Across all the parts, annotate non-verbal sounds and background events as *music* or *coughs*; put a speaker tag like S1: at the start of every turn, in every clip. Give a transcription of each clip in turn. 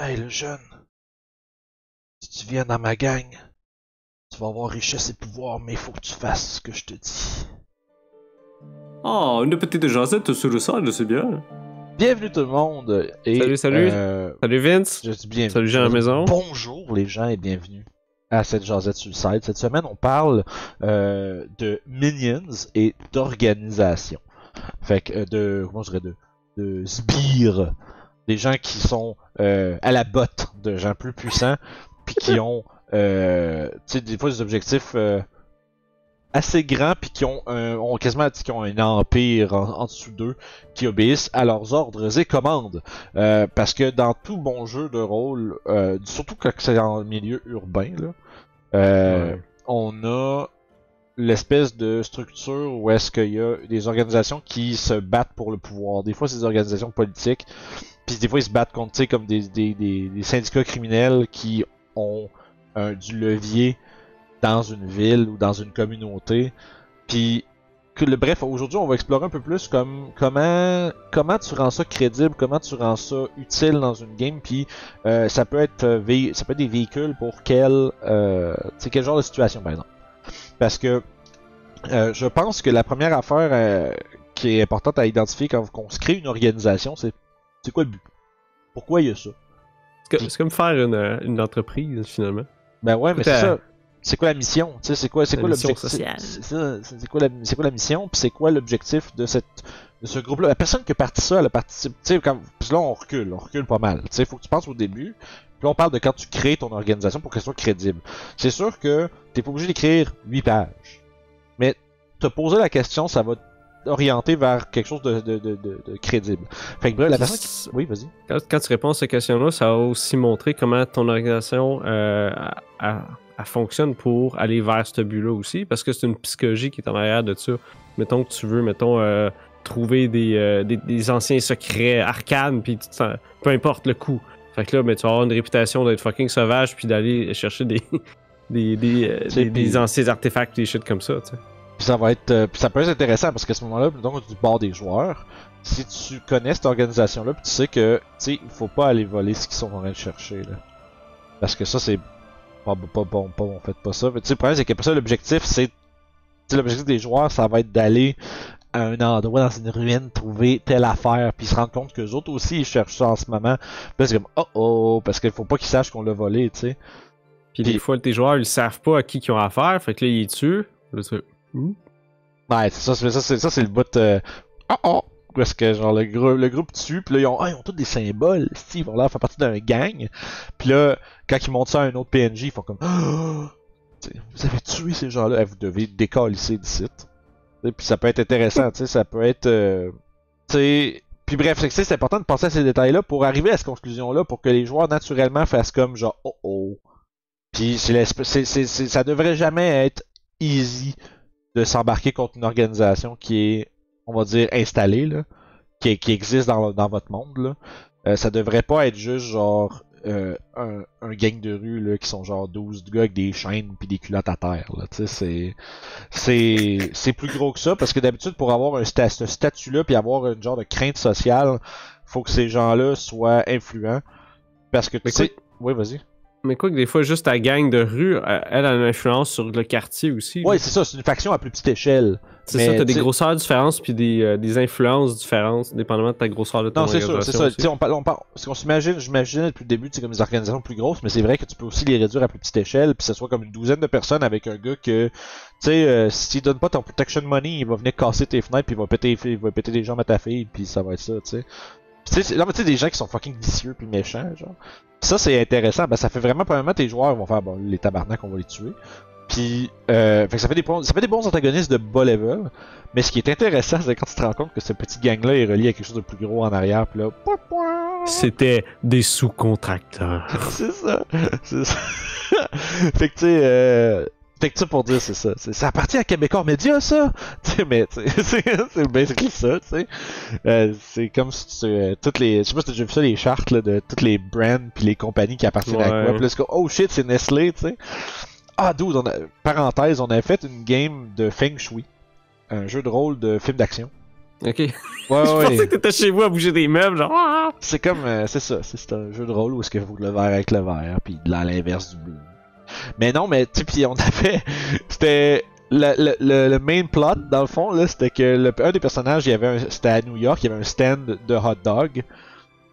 S1: Hey, le jeune. Si tu viens dans ma gang, tu vas avoir richesse et pouvoir, mais il faut que tu fasses ce que je te dis.
S2: Oh, une petite jasette sur le sol, c'est bien.
S1: Bienvenue tout le monde. Et,
S2: Salut, salut.
S1: euh,
S2: Salut Vince.
S1: je dis bienvenue.
S2: Salut, gens à la maison.
S1: Bonjour les gens et bienvenue à cette jasette Suicide. Cette semaine, on parle euh, de minions et d'organisation. Fait que euh, de comment je dirais de de sbires, des gens qui sont euh, à la botte de gens plus puissants, puis qui ont euh, tu sais des fois des objectifs euh, assez grands puis qui ont un, ont quasiment qui ont un empire en, en dessous d'eux qui obéissent à leurs ordres et commandes Euh, parce que dans tout bon jeu de rôle euh, surtout quand c'est en milieu urbain là euh,
S2: Ouais.
S1: on a l'espèce de structure où est-ce qu'il y a des organisations qui se battent pour le pouvoir. Des fois, c'est des organisations politiques, puis des fois, ils se battent contre, comme des, des, des, syndicats criminels qui ont un, du levier dans une ville ou dans une communauté. Puis, le, bref, aujourd'hui, on va explorer un peu plus comme comment comment tu rends ça crédible, comment tu rends ça utile dans une game, puis euh, ça peut être euh, ça peut être des véhicules pour quel euh, quel genre de situation par exemple. Parce que euh, je pense que la première affaire qui est importante à identifier quand on se crée une organisation, c'est c'est quoi le but? Pourquoi il y a ça?
S2: C'est comme- faire une, une entreprise, finalement.
S1: Ben ouais, mais c'est
S2: euh,
S1: ça. C'est quoi la mission? C'est quoi, quoi l'objectif? C'est quoi la, c'est quoi la mission? Puis c'est quoi l'objectif de cette, de ce groupe-là? La personne qui a parti ça, elle a participé. Tu sais, quand, puis là on recule, on recule pas mal. Sais, faut que tu penses au début. Puis on parle de quand tu crées ton organisation pour qu'elle soit crédible. C'est sûr que t'es pas obligé d'écrire 8 pages, mais te poser la question, ça va t'orienter vers quelque chose de, de, de, de, de crédible. Fait que bref, la personne qui... Oui, vas-y.
S2: Quand, quand tu réponds à cette question-là, ça va aussi montrer comment ton organisation euh, a- a- elle fonctionne pour aller vers ce but-là aussi, parce que c'est une psychologie qui est en arrière de ça. Mettons que tu veux, mettons, euh, trouver des, euh, des, des anciens secrets arcanes, puis peu importe le coup. Fait que là, ben, tu vas avoir une réputation d'être fucking sauvage, puis d'aller chercher des, *laughs* des, des anciens artefacts, des shit comme ça, tu sais.
S1: Puis ça va être, euh, puis ça peut être intéressant parce qu'à ce moment-là, donc du bord des joueurs, si tu connais cette organisation-là, puis tu sais que, tu sais, il faut pas aller voler ce qu'ils sont en train de chercher là, parce que ça c'est pas, pas bon, pas bon, faites pas ça. Mais tu sais, le problème c'est qu'après ça, l'objectif c'est, l'objectif des joueurs, ça va être d'aller à un endroit dans une ruine trouver telle affaire, puis se rendre compte que les autres aussi ils cherchent ça en ce moment. C'est comme oh oh, parce qu'il faut pas qu'ils sachent qu'on l'a volé, tu sais.
S2: Puis
S1: Puis-
S2: des fois, tes joueurs, ils savent pas à qui ils ont affaire, fait que là, ils tuent. C'est- Hmm?
S1: Ouais, c'est ça, c'est ça, ça, c'est le bout. Euh... Oh oh! Parce que genre le, grou- le groupe tue, puis là ils ont, ah, ils ont tous des symboles, si, ils vont là faire partie d'un gang. Puis là, quand ils montent ça à un autre PNJ, ils font comme, oh, vous avez tué ces gens-là, Eh, vous devez décalisser d'ici. T'sais, Puis ça peut être intéressant, tu sais, ça peut être, euh, tu. Puis bref, c'est important de penser à ces détails-là pour arriver à cette conclusion-là, pour que les joueurs naturellement fassent comme genre, oh oh. Puis c'est- ça devrait jamais être easy de s'embarquer contre une organisation qui est, on va dire, installée, là, qui, qui existe dans, dans votre monde. Là. Euh, ça devrait pas être juste genre euh, un, un gang de rue là, qui sont genre 12 gars avec des chaînes puis des culottes à terre. Là. Tu sais, C'est, c'est, c'est plus gros que ça parce que d'habitude, pour avoir un sta- ce statut-là puis avoir une genre de crainte sociale, faut que ces gens-là soient influents. Parce que tu sais. Oui, vas-y.
S2: Mais quoi que des fois, juste ta gang de rue, euh, elle a une influence sur le quartier aussi.
S1: Ouais, c'est ça, c'est une faction à plus petite échelle.
S2: c'est ça, t'as des grosseurs différentes puis des, euh, des influences différentes, dépendamment de ta grosseur de ton
S1: Non, c'est sûr, c'est ça. on parle, on parle, parce qu'on s'imagine, j'imagine depuis le début, c'est comme des organisations plus grosses, mais c'est vrai que tu peux aussi les réduire à plus petite échelle, puis que ce soit comme une douzaine de personnes avec un gars que, tu sais, euh, si tu donnes pas ton protection money, il va venir casser tes fenêtres, puis il va péter, il va péter des jambes à ta fille, puis ça va être ça, tu sais. Tu sais, non, mais tu sais, des gens qui sont fucking vicieux puis méchants, genre. Ça, c'est intéressant, ben ça fait vraiment, premièrement, tes joueurs vont faire, bon, les tabarnak, on va les tuer. Puis, euh, fait que ça fait des bons, ça fait des bons antagonistes de bas level. Mais ce qui est intéressant, c'est quand tu te rends compte que ce petit gang-là est relié à quelque chose de plus gros en arrière, puis là.
S2: C'était des sous-contracteurs. *laughs*
S1: c'est ça, c'est ça. *laughs* fait que tu sais, euh, fait que ça pour dire c'est ça, c'est ça appartient à Québécois Média ça. *laughs* Mais c'est basically ça, tu sais. Euh, c'est comme si tu euh, toutes les, je sais pas si t'as déjà vu ça les chartes là, de toutes les brands puis les compagnies qui appartiennent à quoi. Puis là, oh shit, c'est Nestlé, tu sais. Ah, dude, on a, parenthèse, on a fait une game de Feng Shui, un jeu de rôle de film d'action.
S2: Ok.
S1: Ouais, *laughs*
S2: Je
S1: ouais.
S2: pensais que t'étais chez vous à bouger des meubles, genre. ah!
S1: C'est comme, euh, c'est ça, c'est un jeu de rôle où est-ce qu'il faut le vert avec le vert, puis de à l'inverse du bleu. Mais non, mais tu sais, puis on avait, *laughs* c'était le, le, le, main plot dans le fond là, c'était que le, un des personnages, il y avait, un- c'était à New York, il y avait un stand de hot dog.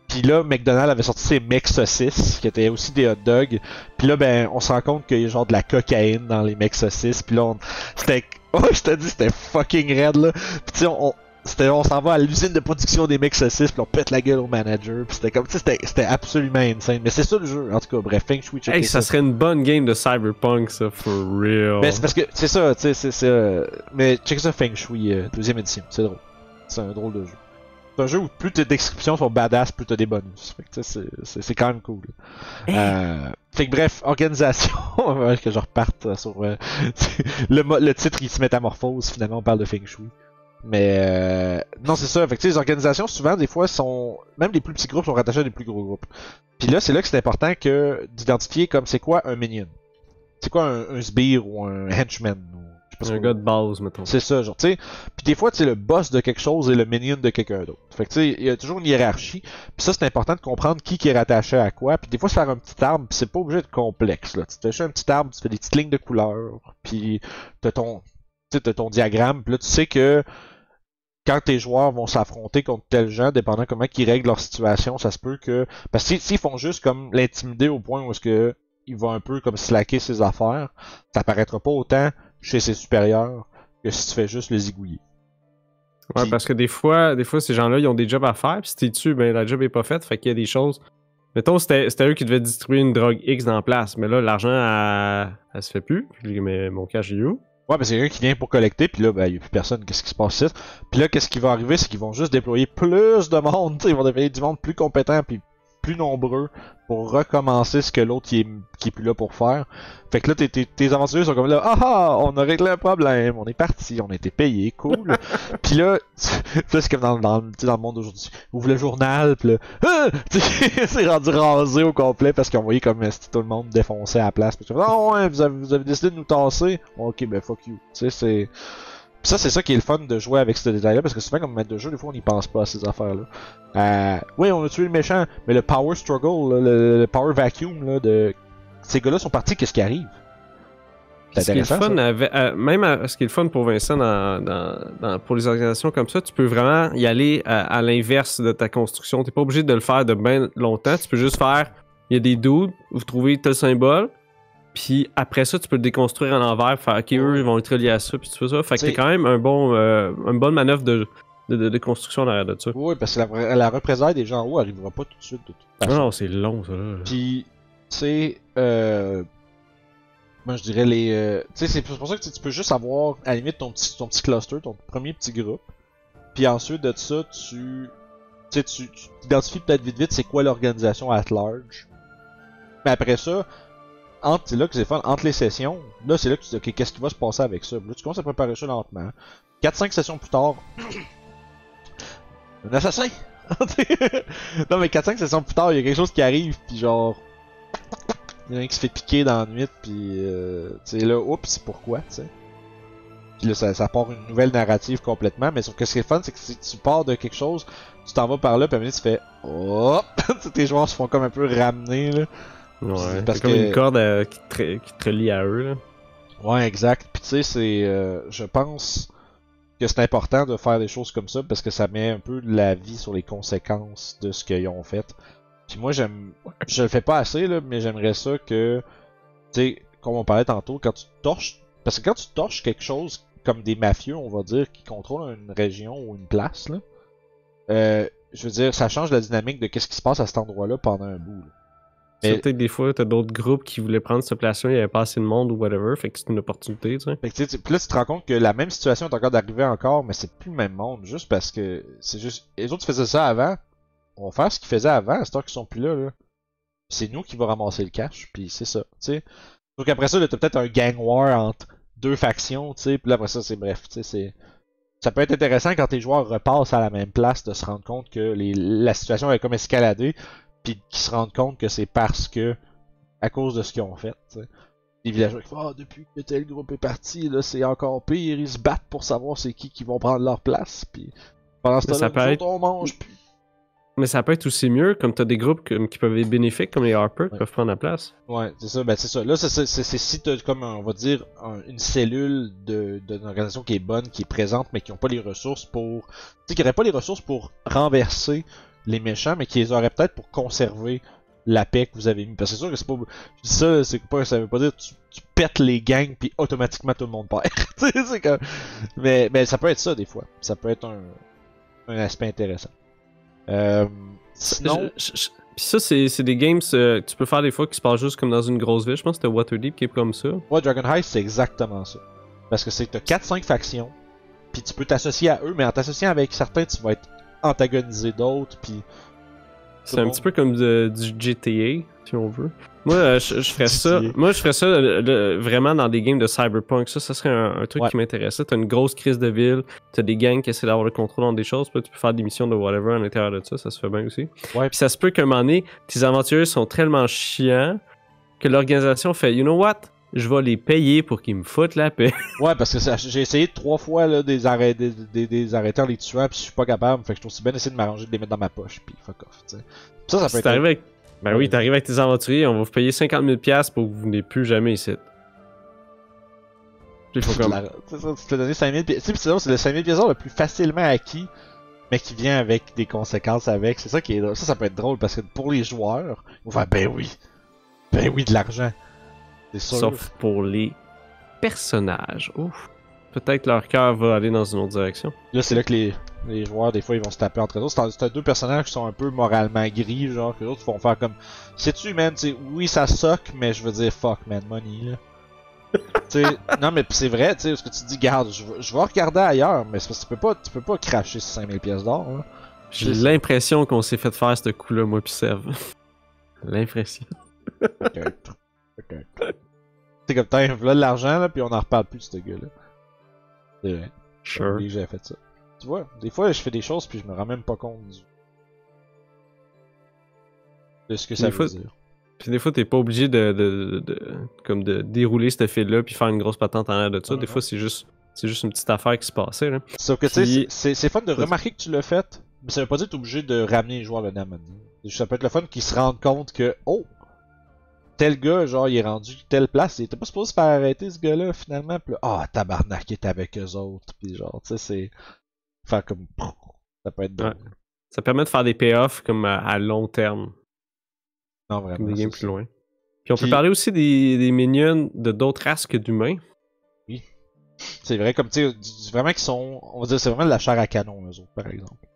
S1: Puis là, McDonald's avait sorti ses mecs saucisses, qui étaient aussi des hot dogs. Puis là, ben, on se rend compte qu'il y a genre de la cocaïne dans les mecs saucisses. Puis là, on... c'était, ouais, *laughs* je te dis, c'était fucking raide là. Puis tu sais, on, c'était, on s'en va à l'usine de production des mecs saucisses, puis on pète la gueule au manager, puis c'était comme, tu sais, c'était, c'était absolument insane. Mais c'est ça le jeu, en tout cas, bref, Feng Shui,
S2: Hey, ça serait une bonne game de Cyberpunk, ça, for real.
S1: Mais c'est parce que, c'est ça, tu sais, c'est, euh, mais check ça Feng Shui, euh, deuxième édition, c'est drôle. C'est un drôle de jeu. C'est un jeu où plus tes descriptions sont badass, plus t'as des bonus. Fait que, c'est, c'est, c'est quand même cool. Euh, fait que bref, organisation, *laughs* que je reparte euh, sur euh, *laughs* le, le titre il se métamorphose, finalement on parle de Feng Shui. Mais euh, non, c'est ça. Fait que, tu sais, les organisations, souvent, des fois, sont. Même les plus petits groupes sont rattachés à des plus gros groupes. Puis là, c'est là que c'est important que d'identifier comme c'est quoi un minion. C'est quoi un, un sbire ou un henchman ou je sais pas
S2: un gars de base, mettons.
S1: c'est ça, genre, tu sais. Puis des fois, tu sais, le boss de quelque chose est le minion de quelqu'un d'autre. Fait que, tu sais, il y a toujours une hiérarchie. Puis ça, c'est important de comprendre qui qui est rattaché à quoi. Puis des fois, se faire un petit arbre, puis c'est pas obligé d'être complexe, là. Tu te fais un petit arbre, tu fais des petites lignes de couleurs, puis t'as ton, t'as ton diagramme, puis là, tu sais que quand tes joueurs vont s'affronter contre tel gens, dépendant comment ils règlent leur situation, ça se peut que... Parce que si- s'ils font juste comme l'intimider au point où est-ce que il va un peu comme slacker ses affaires, ça paraîtra pas autant chez ses supérieurs que si tu fais juste le zigouiller.
S2: Ouais,
S1: Puis-
S2: parce que des fois, des fois, ces gens-là, ils ont des jobs à faire, puis si t'es dessus, ben la job est pas faite, fait qu'il y a des choses. Mettons, c'était c'était eux qui devaient distribuer une drogue X dans la place, mais là, l'argent, elle, elle se fait plus. Mais mon cash est où?
S1: Ouais, ben c'est quelqu'un qui vient pour collecter, puis là, ben, il y a plus personne, qu'est-ce qui se passe ici? Puis là, qu'est-ce qui va arriver, c'est qu'ils vont juste déployer plus de monde, *laughs* ils vont déployer du monde plus compétent, puis plus nombreux pour recommencer ce que l'autre qui est, qui est plus là pour faire. Fait que là, tes, tes, tes aventuriers sont comme là, ah ah, on a réglé un problème, on est parti, on a été payé, cool. *laughs* puis *laughs* là, c'est comme dans, dans, dans le monde d'aujourd'hui. Ouvre le journal, puis là, ah! *laughs* C'est rendu rasé au complet parce qu'on voyait comme si tout le monde défonçait à la place. Puis non, ouais, vous avez, vous avez décidé de nous tasser. Ok, ben fuck you. Tu sais, c'est. Ça, c'est ça qui est le fun de jouer avec ce détail-là, parce que souvent, comme maître de jeu, des fois, on n'y pense pas à ces affaires-là. Euh, oui, on a tué le méchant, mais le power struggle, là, le, le power vacuum, là, de. Ces gars-là sont partis, qu'est-ce qui arrive? C'est
S2: Ce qui est le fun, avec- euh, même à- ce qui est le fun pour Vincent dans, dans- dans- pour les organisations comme ça, tu peux vraiment y aller à, à l'inverse de ta construction. T'es pas obligé de le faire de bien longtemps. Tu peux juste faire, il y a des dudes, vous trouvez tel symbole, puis après ça, tu peux le déconstruire en envers, faire, ok, eux, ils vont être reliés à ça, puis tu fais ça. Fait que
S1: C'est-
S2: t'es quand même un bon, euh, une bonne manœuvre de, de, de- de construction en arrière de ça.
S1: Oui, parce que la, la des gens en haut arrivera pas tout de suite, de toute
S2: Ah
S1: façon.
S2: non, c'est long, ça, là.
S1: Puis, tu sais, euh, moi je dirais les. euh, tu sais, c'est pour ça que tu peux juste avoir, à la limite, ton petit, ton petit cluster, ton premier petit groupe. Puis ensuite de ça, tu. Tu sais, tu tu identifies peut-être vite vite c'est quoi l'organisation at large. Mais après ça, c'est là que c'est fun, entre les sessions, là c'est là que tu dis, ok, qu'est-ce qui va se passer avec ça? Là, tu commences à préparer ça lentement. 4-5 sessions plus tard, *coughs* un assassin! *laughs* non mais 4-5 sessions plus tard, il y a quelque chose qui arrive, puis genre... Il y en a un qui se fait piquer dans la nuit, puis euh, tu sais là, oups, pourquoi, tu sais? Puis là, ça, ça part une nouvelle narrative complètement, mais sauf que ce qui est fun, c'est que si tu pars de quelque chose, tu t'en vas par là, puis à un moment tu fais *laughs* hop, sais, tes joueurs se font comme un peu ramener, là.
S2: Ouais,
S1: parce
S2: c'est comme
S1: que-
S2: une corde euh, qui, te, re- qui te relie à eux, là.
S1: Ouais, exact. Puis tu sais, c'est, euh, je pense que c'est important de faire des choses comme ça parce que ça met un peu de la vie sur les conséquences de ce qu'ils ont fait. Puis moi, j'aime, je le fais pas assez là, mais j'aimerais ça que, tu sais, comme on parlait tantôt, quand tu torches, parce que quand tu torches quelque chose comme des mafieux, on va dire, qui contrôlent une région ou une place là, euh, je veux dire, ça change la dynamique de qu'est-ce qui se passe à cet endroit-là pendant un bout. là. Mais-
S2: Peut-être des fois, t'as d'autres groupes qui voulaient prendre cette place-là, il y avait pas assez de monde ou whatever, fait que c'est une opportunité, tu sais.
S1: Fait que, tu puis là, tu te rends compte que la même situation est encore d'arriver encore, mais c'est plus le même monde, juste parce que c'est juste. Les autres faisaient ça avant. On va faire ce qu'ils faisaient avant, à ce temps qu'ils sont plus là, là. C'est nous qui va ramasser le cash, puis c'est ça, tu sais. Donc après ça, là, t'as peut-être un gang war entre deux factions, tu sais, puis là, après ça, c'est bref, tu sais, c'est. Ça peut être intéressant quand tes joueurs repassent à la même place de se rendre compte que les, la situation est comme escaladée, puis qu'ils se rendent compte que c'est parce que. à cause de ce qu'ils ont fait, tu sais les villageois qui font Ah, depuis que tel groupe est parti, là, c'est encore pire, ils se battent pour savoir c'est qui qui vont prendre leur place. Puis Pendant ce temps-là,
S2: être-
S1: on mange plus.
S2: Mais ça peut être aussi mieux, comme t'as des groupes qui peuvent être bénéfiques, comme les Harper, qui
S1: Ouais.
S2: peuvent prendre la place.
S1: Ouais, c'est ça, ben c'est ça. Là, c'est- si t'as comme, on va dire, un- une cellule de- d'une organisation qui est bonne, qui est présente, mais qui n'ont pas les ressources pour... Tu sais, qui n'auraient pas les ressources pour renverser les méchants, mais qui les auraient peut-être pour conserver la paix que vous avez mis. Parce que c'est sûr que c'est pas... Je dis ça, c'est pas, ça veut pas dire que tu, tu pètes les gangs, puis automatiquement tout le monde perd. *laughs* C'est comme... Mais, mais ça peut être ça, des fois. Ça peut être un, un aspect intéressant. Euh, sinon...
S2: Je- je- je- Puis ça, c'est c'est des games euh, que tu peux faire des fois qui se passent juste comme dans une grosse ville. Je pense que c'était Waterdeep qui est comme ça.
S1: Ouais, Dragon Heist, c'est exactement ça. Parce que c'est que t'as 4-5 factions, puis tu peux t'associer à eux, mais en t'associant avec certains, tu vas être antagonisé d'autres, puis...
S2: C'est un petit peu comme de- du GTA, si on veut. Moi, euh, je, je ferais ça. Moi, je ferais ça euh, le- vraiment dans des games de Cyberpunk. Ça, ça serait un, un truc
S1: Ouais.
S2: qui m'intéressait. T'as une grosse crise de ville, t'as des gangs qui essaient d'avoir le contrôle dans des choses, puis tu peux faire des missions de whatever à l'intérieur de ça. Ça se fait bien aussi.
S1: Ouais.
S2: Puis ça se peut qu'à un moment donné, tes aventuriers sont tellement chiants que l'organisation fait, you know what? Je vais les payer pour qu'ils me foutent la paix. *laughs*
S1: Ouais, parce que j'ai essayé trois fois là, des, arrêts, des, des, des arrêter en les tuant, puis je suis pas capable, fait que je suis aussi bien essayer de m'arranger de les mettre dans ma poche, puis fuck off, tu sais. Ça, ça peut
S2: Si
S1: être...
S2: avec... Ben oui, t'arrives avec tes aventuriers, on va vous payer 50 000$ piastres pour que vous venez plus jamais ici. Puis il faut comme...
S1: C'est ça, tu te donner 5000 pièces. Tu sais, c'est le 5000 pièces d'or le plus facilement acquis, mais qui vient avec des conséquences avec. C'est ça qui est drôle. Ça, ça peut être drôle parce que pour les joueurs, ils vont faire ben oui. Ben oui, de l'argent. Sûr.
S2: Sauf pour les personnages. Ouf. Peut-être leur cœur va aller dans une autre direction.
S1: Là, c'est là que les, les joueurs, des fois, ils vont se taper entre eux. C'est deux personnages qui sont un peu moralement gris, genre, que les autres vont faire comme. Sais-tu, man, tu sais, oui, ça soque, mais je veux dire, fuck, man, money, là. *laughs* non, mais c'est vrai, tu sais, parce que tu te dis, garde, je, vais- je vais regarder ailleurs, mais parce que tu peux pas, tu peux pas cracher ces 5000 pièces d'or, là.
S2: J'ai l'impression qu'on s'est fait faire ce coup-là, moi pis *laughs* l'impression. *laughs*
S1: Peut-être. C'est comme, t'as là de l'argent, là, puis on en reparle plus de ce gars-là. C'est vrai.
S2: Sure.
S1: J'avais fait ça. Tu vois, des fois, je fais des choses, puis je me rends même pas compte du... de ce que ça
S2: Des
S1: veut
S2: fois-
S1: dire.
S2: Puis des fois, t'es pas obligé de, de, de- de- comme de dérouler cette fil-là puis faire une grosse patente en l'air de ça. Des fois, c'est juste, c'est juste une petite affaire qui se passait. Là.
S1: Sauf que, tu sais,
S2: Puis-
S1: c'est- fun de remarquer que tu l'as fait, mais ça veut pas dire que t'es obligé de ramener les joueurs là-dedans maintenant. Ça peut être le fun qu'ils se rendent compte que, oh, tel gars, genre, il est rendu telle place, il était pas supposé se faire arrêter, ce gars-là, finalement, là, ah, tabarnak, il est avec eux autres, pis genre, tu sais, c'est... Faire comme... Ça peut être drôle.
S2: Ça permet de faire des payoffs comme à, à long terme,
S1: Non, vraiment.
S2: des games
S1: c'est
S2: plus
S1: ça.
S2: loin. Puis on peut
S1: Puis-
S2: parler aussi des, des minions de d'autres races que d'humains.
S1: C'est vrai, comme, tu sais, vraiment qu'ils sont... On va dire, c'est vraiment de la chair à canon, eux autres, par exemple.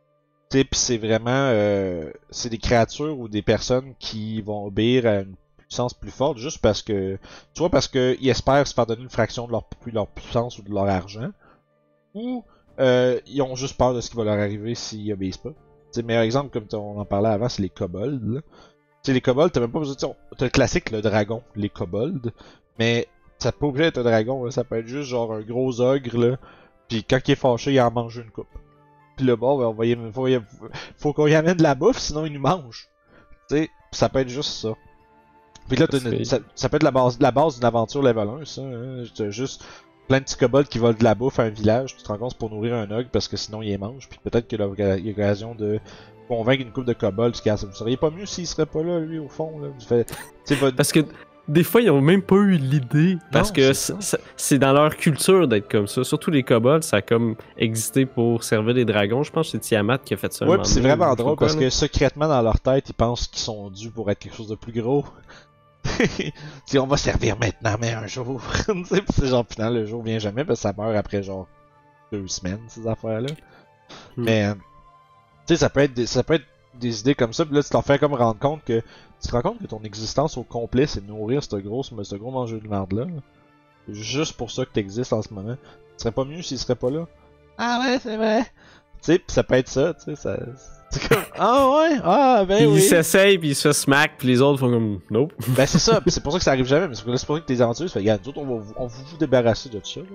S1: Pis c'est vraiment... euh, c'est des créatures ou des personnes qui vont obéir à une puissance plus forte juste parce que... Tu vois, parce que ils espèrent se faire donner une fraction de leur, leur puissance ou de leur argent. Ou euh, ils ont juste peur de ce qui va leur arriver s'ils obéissent pas. Tu sais, meilleur exemple, comme on en parlait avant, c'est les kobolds, sais, les kobolds, t'as même pas besoin de... T'as le classique, le dragon, les kobolds, mais ça peut pas d'être un dragon, là. ça peut être juste genre un gros ogre, là. Puis quand il est fâché, il en mange une coupe. Puis le bon, ben, on va y- faut qu'on y amène de la bouffe, sinon il nous mange. Tu sais, ça peut être juste ça. Puis là,
S2: Ça
S1: une-
S2: fait-
S1: ça, ça peut être la base, la base d'une aventure level 1, ça. Hein. Juste plein de petits kobolds qui volent de la bouffe à un village, tu te rends compte pour nourrir un ogre parce que sinon il les mange. Puis peut-être qu'il a l'occasion de convaincre une couple de kobolds qui vous seriez pas mieux s'il serait pas là, lui, au fond. Là. Votre-
S2: Parce que des fois, ils ont même pas eu l'idée. Parce que
S1: c'est
S2: dans leur culture d'être comme ça. Surtout les kobolds, ça a comme existé pour servir les dragons. Je pense que c'est Tiamat qui a fait ça.
S1: Ouais, c'est vraiment drôle parce que secrètement dans leur tête, ils pensent qu'ils sont dus pour être quelque chose de plus gros. *laughs* si on va servir maintenant, mais un jour. *laughs* Tu sais, pis c'est genre, finalement, le jour vient jamais parce que ça meurt après genre deux semaines, ces affaires-là.
S2: Hmm.
S1: Mais, euh, tu sais, ça peut être des, ça peut être des idées comme ça, pis là, tu t'en fais comme rendre compte que, tu te rends compte que ton existence au complet, c'est de nourrir ce gros, ce gros mangeur de merde-là. là. C'est Juste pour ça que t'existes en ce moment. Ce serait pas mieux s'il serait pas là. Ah ouais, c'est vrai. Tu sais, pis ça peut être ça, tu sais, ça... C'est comme, *laughs* ah ouais, ah ben
S2: Puis
S1: oui.
S2: il s'essaye, puis il se fait smack, puis les autres font comme nope. *laughs*
S1: Ben c'est ça, *laughs* pis c'est pour ça que ça arrive jamais, mais c'est pour c'est pour ça que tes aventures, fait, regarde, nous autres, on va vous, on va vous débarrasser de ça, là.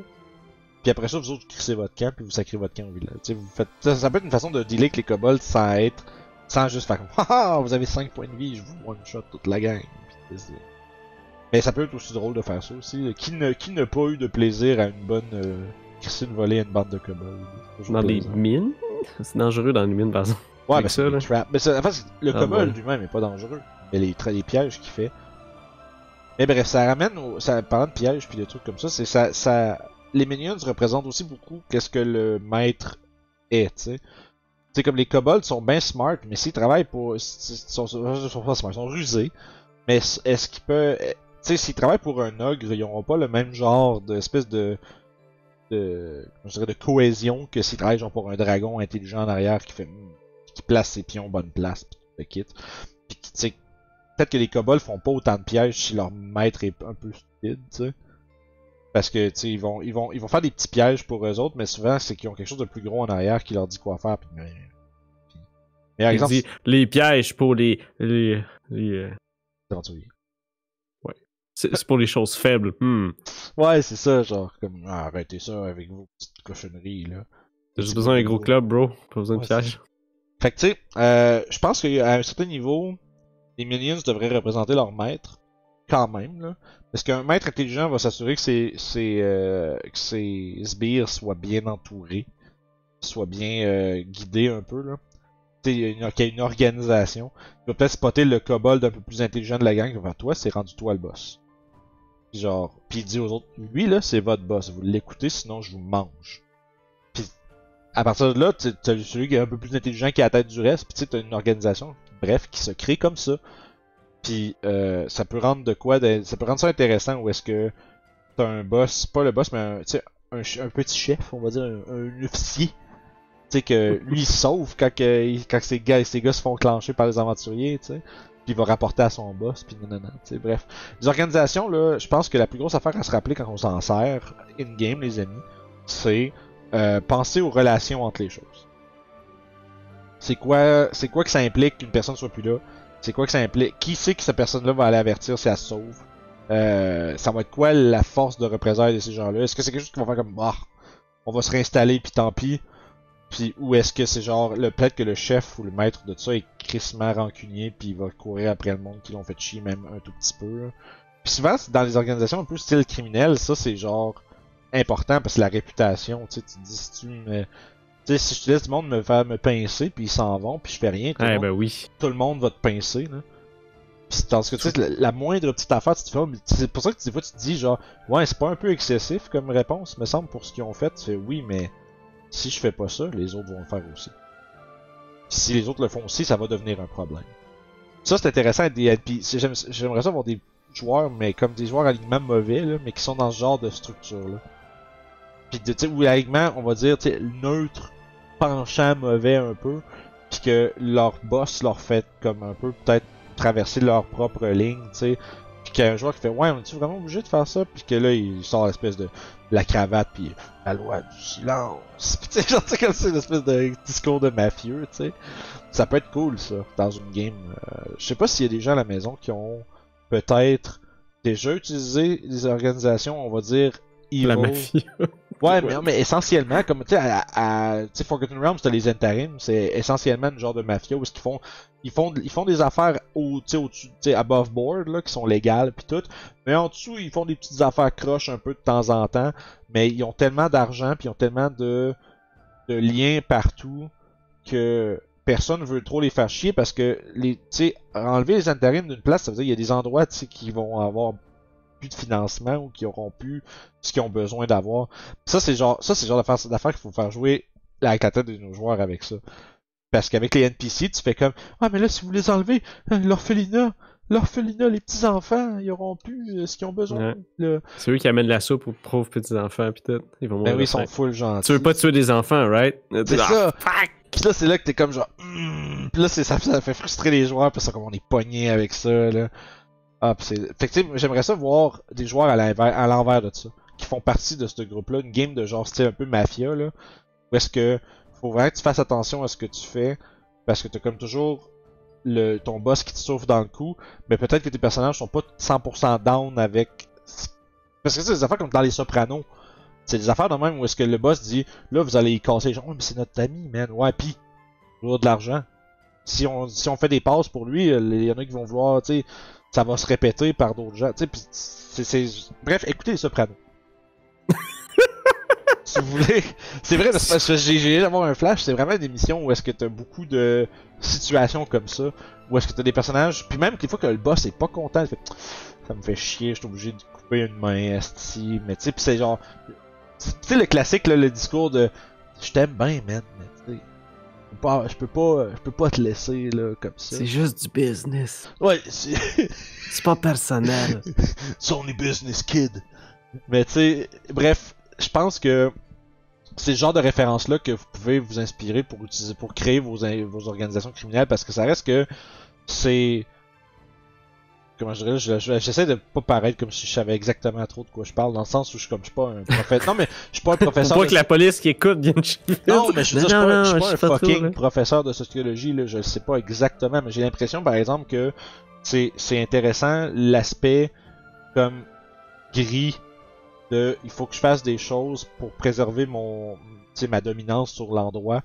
S1: Puis après ça, vous autres, vous crissez votre camp, puis vous sacrez votre camp au village. Tu sais, vous faites, ça, ça peut être une façon de dealer avec les kobolds sans être, sans juste faire comme, haha, vous avez 5 points de vie, je vous one-shot toute la gang. Puis Mais ça peut être aussi drôle de faire ça aussi. Qui ne, qui n'a pas eu de plaisir à une bonne, euh, crisser une volée à une bande de kobolds? C'est
S2: Dans des mines? C'est dangereux dans les mines, par exemple.
S1: Ouais, mais
S2: ça,
S1: c'est. Mais c'est- en fait, c'est- le
S2: Ah,
S1: kobold lui-même est pas dangereux. Mais les, les pièges qu'il fait. Mais bref, ça ramène au. Ça, parlant de pièges puis de trucs comme ça, c'est ça, ça. Les minions représentent aussi beaucoup qu'est-ce que le maître est, tu sais. Tu sais, comme les kobolds sont bien smart, mais s'ils travaillent pour. Ils sont, sont, sont pas smart, ils sont rusés. Mais est- est-ce qu'ils peuvent. Tu sais, s'ils travaillent pour un ogre, ils auront pas le même genre d'espèce de. de. Comment je dirais, de cohésion que s'ils travaillent genre pour un dragon intelligent en arrière qui fait. hmm, qui place ses pions bonne place, pis tout le kit. Puis, tu sais, peut-être que les kobolds font pas autant de pièges si leur maître est un peu stupide, tu sais. Parce que, tu sais, ils vont, ils, vont, ils vont faire des petits pièges pour eux autres, mais souvent, c'est qu'ils ont quelque chose de plus gros en arrière qui leur dit quoi faire. Puis, mais, puis-
S2: Il
S1: exemple,
S2: dit les pièges pour les. les, les, euh,
S1: c'est
S2: pour les choses faibles. Hmm.
S1: Ouais, c'est ça, genre, comme, ah, arrêtez ça avec vos petites cochonneries, là.
S2: T'as juste besoin d'un gros club, bro. Pas besoin de
S1: Ouais,
S2: pièges.
S1: Fait que, tu sais, euh, je pense qu'à un certain niveau, les minions devraient représenter leur maître, quand même, là. Parce qu'un maître intelligent va s'assurer que ses, ses, euh, que ses sbires soient bien entourés, soient bien euh, guidés un peu, là. Qu'il y ait une organisation. Il va peut-être spotter le kobold un peu plus intelligent de la gang, faire, toi, c'est rendu toi le boss. Puis genre, puis il dit aux autres, lui, là, c'est votre boss, vous l'écoutez, sinon je vous mange à partir de là, tu as celui qui est un peu plus intelligent qui est à la tête du reste, puis t'as une organisation, bref, qui se crée comme ça. Puis euh, ça peut rendre de quoi, ça peut rendre ça intéressant, où est-ce que t'as un boss, pas le boss, mais un, un, un petit chef, on va dire, un, officier. Tu sais, que lui, il sauve quand, que, quand gars, ces gars se font clencher par les aventuriers, tu sais. Puis il va rapporter à son boss, puis non, non, non, tu sais, bref. Les organisations, là, je pense que la plus grosse affaire à se rappeler quand on s'en sert, in-game, les amis, c'est euh, penser aux relations entre les choses. C'est quoi, c'est quoi que ça implique qu'une personne soit plus là? C'est quoi que ça implique? Qui sait que cette personne-là va aller avertir si elle se sauve? Euh, ça va être quoi la force de représailles de ces gens-là? Est-ce que c'est quelque chose qui va faire comme, bah, on va se réinstaller puis tant pis? Puis, ou est-ce que c'est genre, le peut-être que le chef ou le maître de ça est crissement rancunier puis il va courir après le monde qui l'ont fait chier même un tout petit peu, là. Puis souvent, c'est dans les organisations un peu style criminel, ça c'est genre important parce que la réputation, tu sais, tu te dis si tu me. Tu sais, si je te laisse du monde me faire me pincer puis ils s'en vont puis je fais rien, tout, le
S2: Eh
S1: monde,
S2: ben oui.
S1: tout le monde va te pincer, là. Pis tandis que tu sais, la, la moindre petite affaire, tu te fais, oh, mais c'est pour ça que des fois tu te dis genre, ouais, c'est pas un peu excessif comme réponse, me semble, pour ce qu'ils ont fait. Tu fais, oui, mais si je fais pas ça, les autres vont le faire aussi. Si les autres le font aussi, ça va devenir un problème. Ça, c'est intéressant. J'aime- J'aimerais ça avoir des joueurs, mais comme des joueurs alignement mauvais, là, mais qui sont dans ce genre de structure-là. Puis, tu ou alignement, on va dire, neutre, penchant mauvais un peu, puis que leur boss leur fait comme un peu peut-être traverser leur propre ligne, tu. Puis qu'il y a un joueur qui fait Ouais, on est-tu vraiment obligé de faire ça? Puis que là, il sort l'espèce de la cravate, puis la loi du silence. *laughs* Puis tu sais, comme c'est une espèce de discours de mafieux, tu sais. Ça peut être cool, ça, dans une game. Euh, je sais pas s'il y a des gens à la maison qui ont peut-être déjà utilisé des organisations, on va dire, evil.
S2: La mafia. *laughs*
S1: Ouais, mais, non, mais essentiellement, comme tu sais, à, à tu sais, Forgotten Realms, t'as les intérims, c'est essentiellement une genre de mafia où ils font, ils font, ils font des affaires au, tu sais, au-dessus, tu sais, above board là, qui sont légales puis tout, mais en dessous ils font des petites affaires croches un peu de temps en temps, mais ils ont tellement d'argent puis ils ont tellement de, de liens partout que personne veut trop les faire chier parce que les, tu sais, enlever les intérims d'une place, ça veut dire qu'il y a des endroits, tu sais, qui vont avoir plus de financement ou qui auront plus ce qu'ils ont besoin d'avoir. Ça, c'est genre, ça, c'est le genre d'affaire, qu'il faut faire jouer avec la tête de nos joueurs avec ça. Parce qu'avec les NPC, tu fais comme, ah, mais là, si vous les enlevez, hein, l'orphelinat, l'orphelinat, les petits-enfants, ils auront plus euh, ce qu'ils ont besoin.
S2: Ouais. C'est eux qui amènent la soupe aux pauvres petits-enfants pis tout. Ils vont
S1: Ben oui, ils sont full gentils.
S2: Tu veux pas tuer des enfants, right?
S1: C'est ça.
S2: fuck!
S1: Puis là, c'est là que t'es comme genre, Hmm. Puis là, ça, ça fait frustrer les joueurs, parce que comme on est pogné avec ça, là. Ah, c'est. Fait que j'aimerais ça voir des joueurs à l'envers, à l'envers de ça, qui font partie de ce groupe-là, une game de genre style un peu mafia, là, où est-ce que faut vraiment que tu fasses attention à ce que tu fais, parce que t'as comme toujours le, ton boss qui te sauve dans le coup, mais peut-être que tes personnages sont pas 100% down avec. Parce que c'est des affaires comme dans les Sopranos. C'est des affaires de même où est-ce que le boss dit là vous allez y casser les gens. Ouais, mais c'est notre ami, man. Ouais, pis de l'argent. Si on, si on fait des passes pour lui, il y en a qui vont vouloir, tu sais, ça va se répéter par d'autres gens. Tu sais, c'est, Bref, écoutez les Sopranos. *laughs* si vous voulez. C'est vrai, parce que j'ai d'avoir un flash, c'est vraiment une émission où est-ce que t'as beaucoup de situations comme ça, où est-ce que t'as des personnages, puis même des fois que le boss est pas content, il fait ça me fait chier, je suis obligé de couper une main, esti, mais tu sais, pis c'est genre, tu sais le classique là, le discours de je t'aime bien, man, mais tu sais, je peux pas- je peux pas, je peux pas te laisser là comme ça.
S2: C'est juste du business.
S1: Ouais, c'est *laughs*
S2: C'est pas personnel.
S1: c'est only business kid. Mais tu sais, bref, je pense que c'est le genre de référence là que vous pouvez vous inspirer pour utiliser pour créer vos, vos organisations criminelles parce que ça reste que c'est comment je dirais, je- je- j'essaie de pas paraître comme si je savais exactement trop de quoi je parle dans le sens où je suis comme je suis pas un *laughs* prophète. Non mais je suis pas un
S2: Faut
S1: professeur.
S2: pas
S1: de-
S2: que la police qui écoute vienne chez
S1: Non, mais je veux dire, je suis pas, je suis pas un
S2: pas trop,
S1: fucking professeur de sociologie, là, je le sais pas exactement, mais j'ai l'impression, par exemple, que c'est, c'est intéressant l'aspect comme gris de il faut que je fasse des choses pour préserver mon ma dominance sur l'endroit,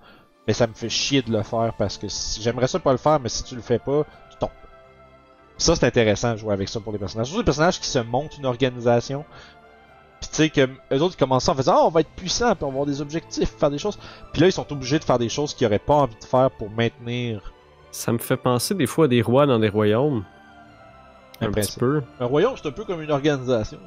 S1: mais ça me fait chier de le faire parce que si, j'aimerais ça pas le faire, mais si tu le fais pas. Ça, c'est intéressant de jouer avec ça pour les personnages. Surtout les personnages qui se montent une organisation. Puis tu sais que eux autres ils commencent en faisant Ah, on va être puissant, puis on va avoir des objectifs, faire des choses. Puis là, ils sont obligés de faire des choses qu'ils auraient pas envie de faire pour maintenir
S2: Ça me fait penser des fois à des rois dans des royaumes.
S1: un
S2: Un petit peu.
S1: Un royaume, c'est un peu comme une organisation.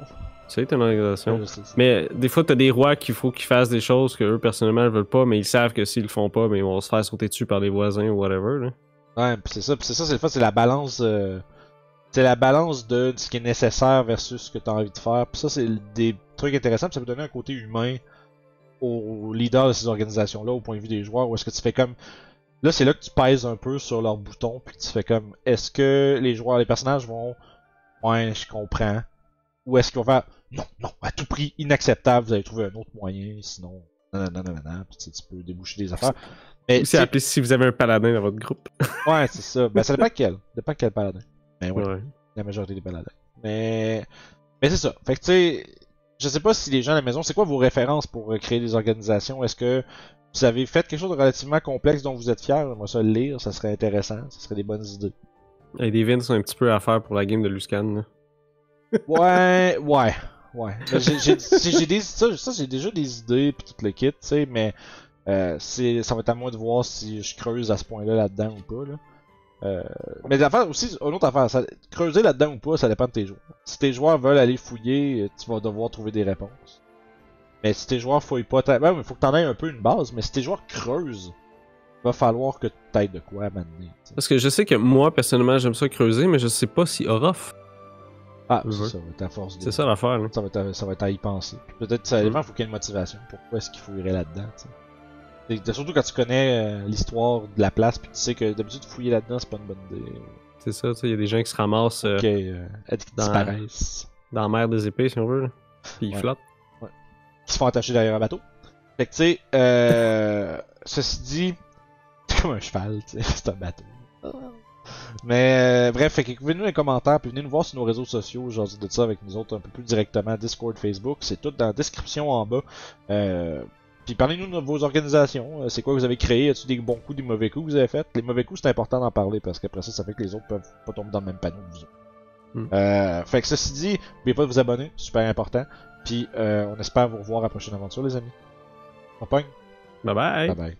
S2: C'est une organisation.
S1: Ouais, sais,
S2: Mais des fois, t'as des rois qu'il faut qu'ils fassent des choses que eux personnellement ne veulent pas, mais ils savent que s'ils le font pas, mais ils vont se faire sauter dessus par les voisins ou whatever. Là.
S1: Ouais, pis c'est ça, pis c'est ça, c'est le fun, c'est la balance. euh, C'est la balance de ce qui est nécessaire versus ce que tu as envie de faire. Puis ça, c'est des trucs intéressants, pis ça peut donner un côté humain aux leaders de ces organisations-là, au point de vue des joueurs, où est-ce que tu fais comme. Là, c'est là que tu pèses un peu sur leurs boutons, puis tu fais comme. Est-ce que les joueurs, les personnages vont. Ouais, je comprends. Ou est-ce qu'ils vont faire. Non, non, à tout prix, inacceptable, vous allez trouver un autre moyen, sinon. Non, non, non, non, non, puis tu sais, tu peux déboucher des affaires. Mais
S2: c'est appelé si vous avez un paladin dans votre groupe.
S1: Ouais, c'est ça. Ben, ça dépend quel. Ça dépend quel paladin. Mais ouais,
S2: Ouais.
S1: la majorité des paladins. Mais, mais c'est ça. Fait que tu sais, je sais pas si les gens à la maison, c'est quoi vos références pour euh, créer des organisations? Est-ce que vous avez fait quelque chose de relativement complexe dont vous êtes fier? Moi, ça le lire, ça serait intéressant. Ça serait des bonnes idées.
S2: Et des vins sont un petit peu à faire pour la game de Luscan. *laughs*
S1: Ouais, ouais, ouais. J'ai des, ça, ça, j'ai déjà des idées puis tout le kit, tu sais, mais euh, ça va être à moi de voir si je creuse à ce point-là là-dedans ou pas. Là. Euh, mais l'affaire aussi, une autre affaire, ça, creuser là-dedans ou pas, ça dépend de tes joueurs. Si tes joueurs veulent aller fouiller, euh, tu vas devoir trouver des réponses. Mais si tes joueurs fouillent pas, mais faut que t'en aies un peu une base. Mais si tes joueurs creusent, va falloir que t'aides de quoi à m'amener. tu.
S2: Parce que je sais que moi, personnellement, j'aime ça creuser, mais je sais pas si Orof.
S1: Ah, c'est ça, va être à force de.
S2: C'est ça l'affaire. là.
S1: Ça va, être à, ça va être à y penser. Peut-être ça dépend, faut qu'il y ait une motivation. Pourquoi est-ce qu'il fouillerait là-dedans, tu sais? Surtout quand tu connais euh, l'histoire de la place, puis tu sais que d'habitude fouiller là-dedans, c'est pas une bonne idée.
S2: C'est ça, tu sais, il y a des gens qui se ramassent euh,
S1: Ok, euh, qu'ils
S2: dans-
S1: disparaissent.
S2: dans la mer des épées, si on veut. là. Puis ils
S1: Ouais.
S2: flottent.
S1: Qui se font attacher derrière un bateau. Fait que tu sais, euh, *laughs* ceci dit, *laughs* c'est comme un cheval, tu sais, *laughs* c'est un bateau. Mais euh, bref, fait que venez nous dans les commentaires, puis venez nous voir sur nos réseaux sociaux, genre de ça avec nous autres un peu plus directement, Discord, Facebook, c'est tout dans la description en bas. Euh, puis parlez-nous de vos organisations, euh, c'est quoi que vous avez créé, y a-tu des bons coups, des mauvais coups que vous avez fait Les mauvais coups, c'est important d'en parler parce qu'après ça, ça fait que les autres peuvent pas tomber dans le même panneau que vous autres.
S2: Hmm.
S1: Euh, fait que ceci dit, n'oubliez pas de vous abonner, super important. Puis euh, on espère vous revoir à la prochaine aventure, les amis. On pogne?
S2: Bye bye!
S1: Bye bye.